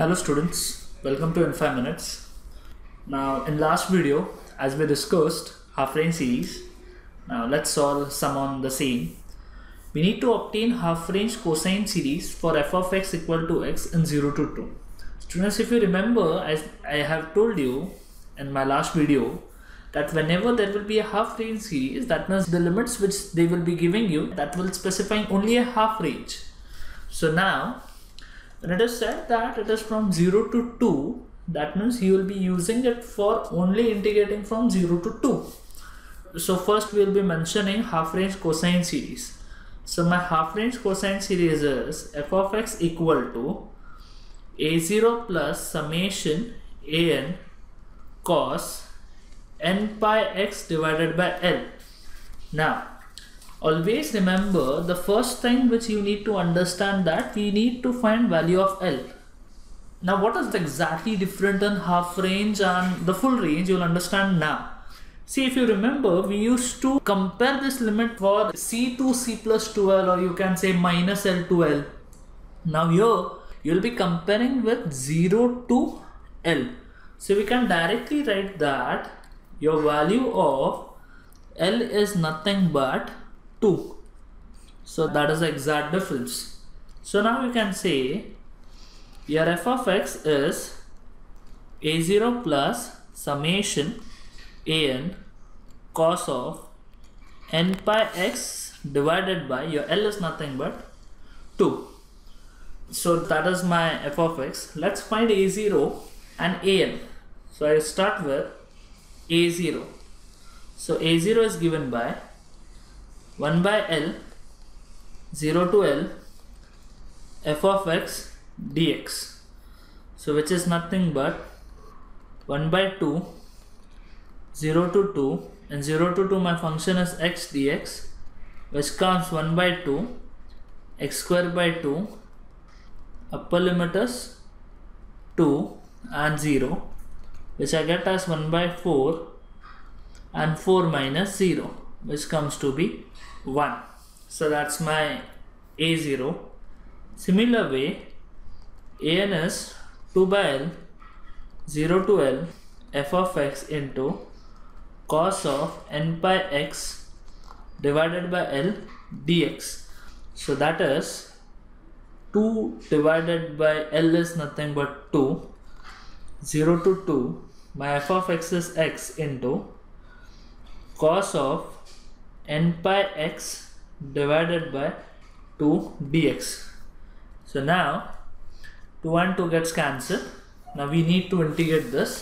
Hello students, welcome to in 5 minutes. Now in last video as we discussed half range series, now let's solve some on the same. We need to obtain half range cosine series for f of x equal to x in 0 to 2. Students if you remember as I have told you in my last video that whenever there will be a half range series that means the limits which they will be giving you that will specify only a half range. So now when it is said that it is from 0 to 2 that means you will be using it for only integrating from 0 to 2 so first we will be mentioning half range cosine series. So my half range cosine series is f of x equal to a0 plus summation an cos n pi x divided by l. Now always remember the first thing which you need to understand that we need to find value of L. Now what is exactly different in half range and the full range you'll understand now. See if you remember we used to compare this limit for C to C plus 2L or you can say minus L to L. Now here you'll be comparing with 0 to L. So we can directly write that your value of L is nothing but 2 so that is the exact difference. So now we can say your f of x is a0 plus summation an cos of n pi x divided by your L is nothing but 2 so that is my f of x. Let's find a0 and an so I start with a0 so a0 is given by 1 by L 0 to L f of x dx. So which is nothing but 1 by 2 0 to 2 and 0 to 2 my function is x dx which comes 1 by 2 x square by 2 upper limit is 2 and 0 which I get as 1 by 4 and 4 minus 0 which comes to be 1 so that's my a0 similar way an is 2 by l 0 to l f of x into cos of n pi x divided by l dx. So that is 2 divided by l is nothing but 2 0 to 2 my f of x is x into cos of n pi x divided by 2 dx. So now 2 and 2 gets cancelled. Now we need to integrate this.